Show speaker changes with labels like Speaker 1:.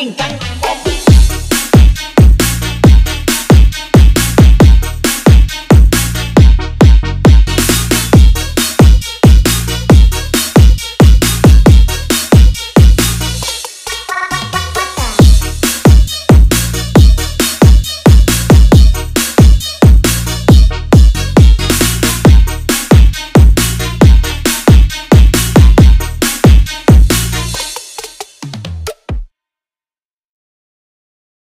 Speaker 1: fucking tank.